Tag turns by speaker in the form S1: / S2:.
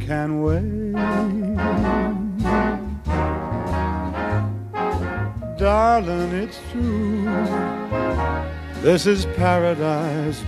S1: can wait. Darling, it's true. This is paradise.